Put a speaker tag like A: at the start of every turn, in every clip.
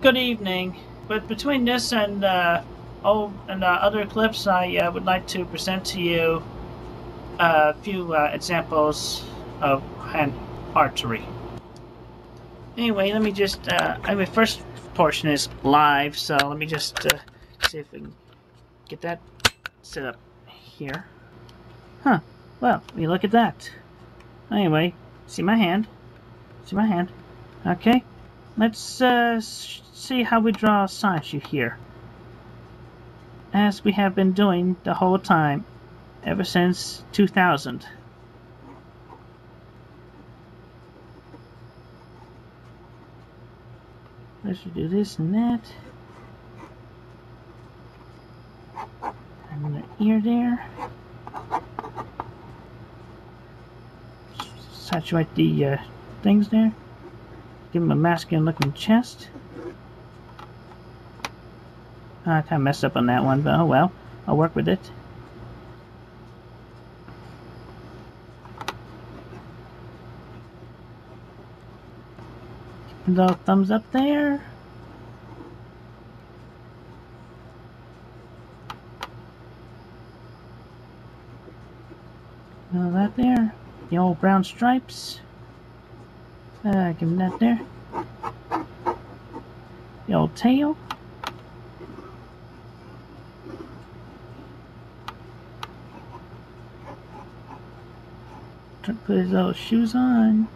A: Good evening. But between this and uh, oh, and uh, other clips, I uh, would like to present to you a few uh, examples of hand archery. Anyway, let me just. Uh, I mean, first portion is live, so let me just uh, see if we can get that set up here. Huh. Well, you look at that. Anyway, see my hand. See my hand. Okay. Let's uh, see how we draw a statue here. As we have been doing the whole time, ever since 2000. Let's do this and that. And the ear there. Saturate the uh, things there. Give him a masculine looking chest. Ah, I kind of messed up on that one, but oh well. I'll work with it. Little thumbs up there. All that there. The old brown stripes. Uh, give him that there. The old tail. Put his little shoes on.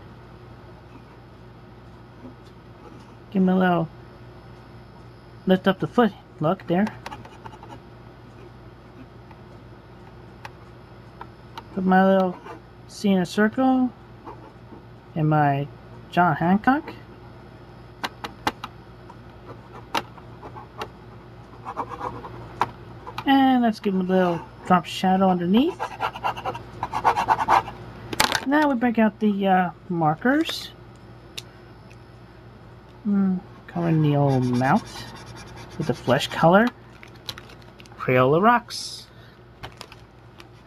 A: Give him a little lift up the foot. Look there. Put my little C in a circle and my John Hancock. And let's give him a little drop shadow underneath. Now we break out the uh, markers. Mm, coloring the old mouth with the flesh color. Crayola rocks.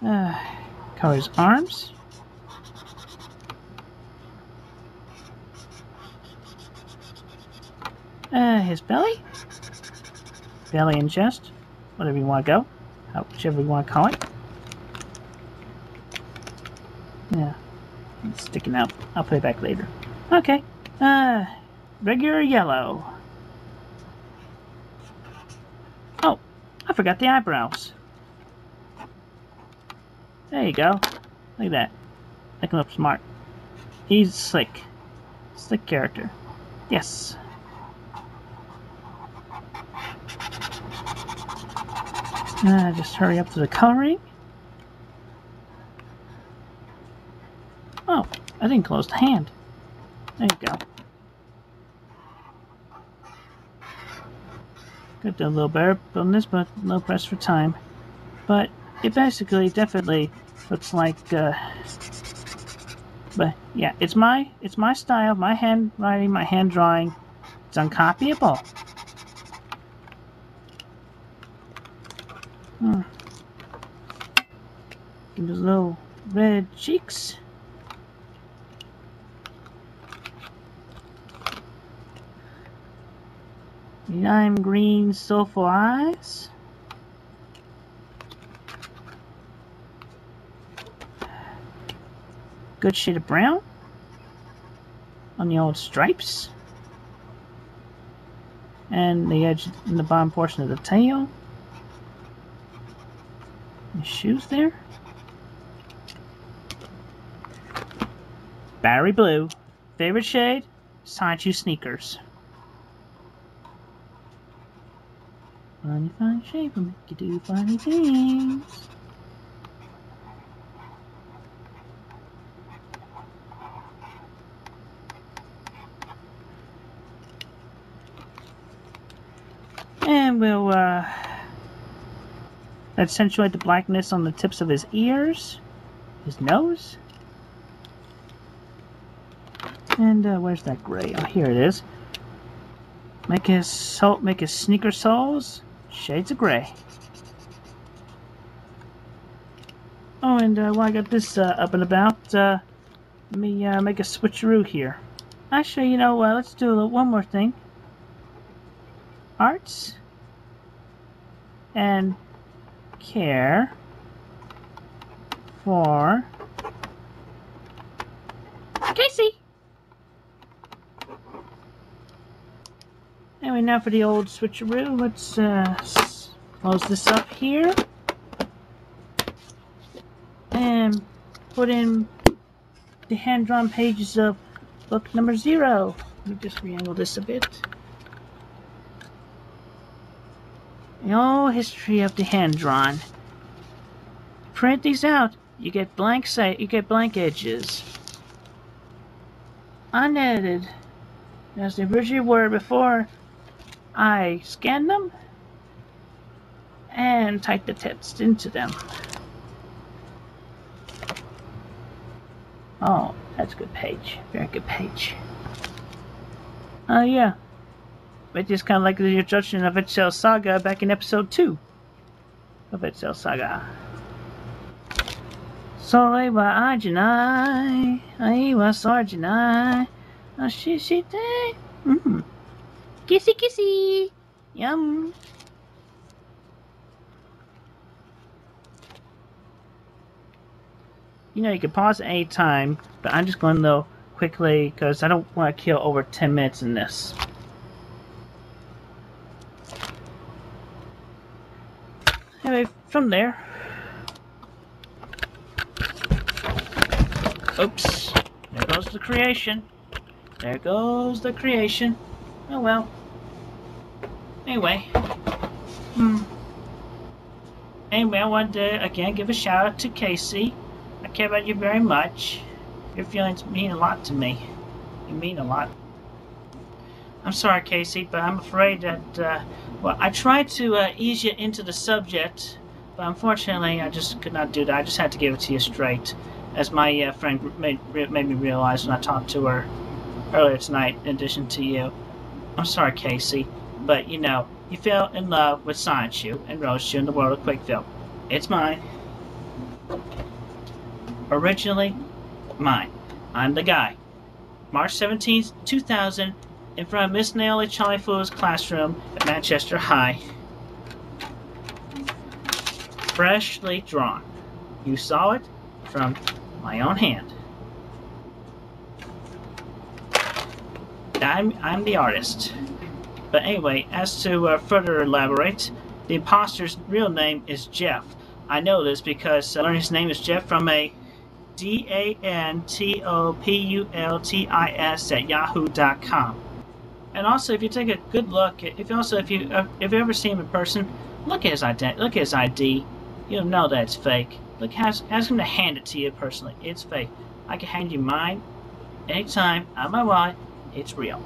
A: Uh, colors arms. Uh, his belly. Belly and chest. Whatever you want to go. Whichever you want to call it. Yeah. It's sticking out. I'll put it back later. Okay. Uh, regular yellow. Oh, I forgot the eyebrows. There you go. Look at that. Making look smart. He's slick. Slick character. Yes. Uh, just hurry up to the coloring. Oh, I didn't close the hand. There you go. Could do a little better on this, but no press for time. But it basically definitely looks like uh, but yeah it's my it's my style my handwriting my hand drawing it's uncopyable hmm. Give those little red cheeks. Lime green soulful eyes. Good shade of brown. On the old stripes. And the edge in the bottom portion of the tail shoes there? Barry Blue favorite shade Sideshoe sneakers. Funny fine shape will make you do funny things And we'll uh, accentuate the blackness on the tips of his ears, his nose. And uh, where's that gray? Oh, here it is. Make his salt, make his sneaker soles shades of gray. Oh, and uh, while I got this uh, up and about, uh, let me uh, make a switcheroo here. Actually, you know, uh, let's do a little, one more thing. arts and care for Casey. Anyway, now for the old switcheroo. Let's uh, close this up here. And put in the hand-drawn pages of book number zero. Let me just re-angle this a bit. Whole history of the hand-drawn. Print these out. You get blank say you get blank edges. Unedited. As the original were before I scan them and type the text into them. Oh, that's a good page. Very good page. Oh, uh, yeah. But just kind of like the introduction of Eggshell Saga back in episode 2 of Eggshell Saga. Sorry, wa ajinai, ai wa sarjinai, ashishite. Mmm. Kissy kissy! Yum! You know, you can pause at any time, but I'm just going to quickly because I don't want to kill over 10 minutes in this. Anyway, from there. Oops. There goes the creation. There goes the creation. Oh well. Anyway. Hmm. Anyway, I wanted to again give a shout out to Casey. I care about you very much. Your feelings mean a lot to me. You mean a lot. I'm sorry, Casey, but I'm afraid that, uh, well, I tried to uh, ease you into the subject, but unfortunately I just could not do that. I just had to give it to you straight, as my uh, friend made, made me realize when I talked to her earlier tonight, in addition to you. I'm sorry, Casey, but you know, you fell in love with Sonichu and Rosechu in the world of CWCville. It's mine. Originally, mine. I'm the guy. March 17th, 2000, in front of Miss Charlie Fool's classroom at Manchester High. Freshly drawn. You saw it from my own hand. I'm, I'm the artist. But anyway, as to uh, further elaborate, the imposter's real name is Jeff. I know this because I learned his name is Jeff from a D-A-N-T-O-P-U-L-T-I-S at yahoo.com. And also, if you take a good look, if also if you uh, if you ever see him in person, look at his ID. look at his ID. You'll know that it's fake. Look, ask, ask him to hand it to you personally. It's fake. I can hand you mine anytime on my wallet it's real.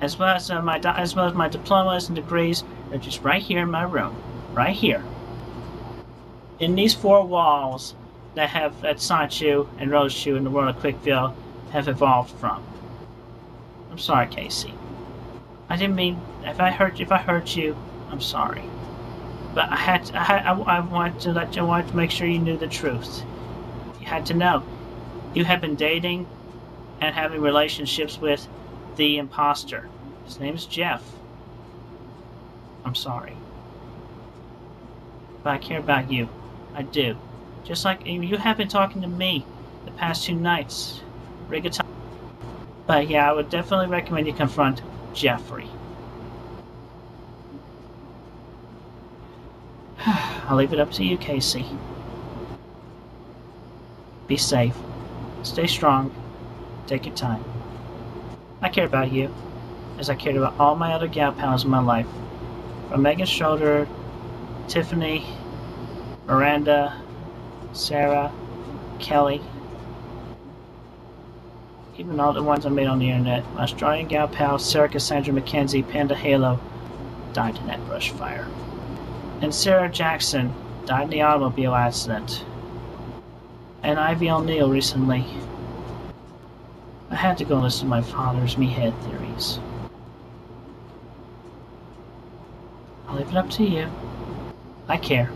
A: As well as uh, my as well as my diplomas and degrees are just right here in my room, right here. In these four walls that have that Sonichu and Rosechu in the world of CWCville have evolved from. I'm sorry, Casey. I didn't mean if I hurt if I hurt you, I'm sorry. But I had to, I had I, I wanted to let you I wanted to make sure you knew the truth. You had to know. You have been dating and having relationships with the imposter. His name is Jeff. I'm sorry. But I care about you. I do. Just like you have been talking to me the past two nights. Rigatoni. But yeah, I would definitely recommend you confront Jeffrey. I'll leave it up to you, Casey. Be safe. Stay strong. Take your time. I care about you, as I cared about all my other gal pals in my life. From Megan Schroeder, Tiffany, Miranda, Sarah, Kelly, even all the ones I made on the internet. My Australian gal pal, Sarah Cassandra McKenzie, Panda Halo, died in that brush fire. And Sarah Jackson died in the automobile accident. And Ivy O'Neill recently I had to go listen to my father's meathead theories. I'll leave it up to you. I care.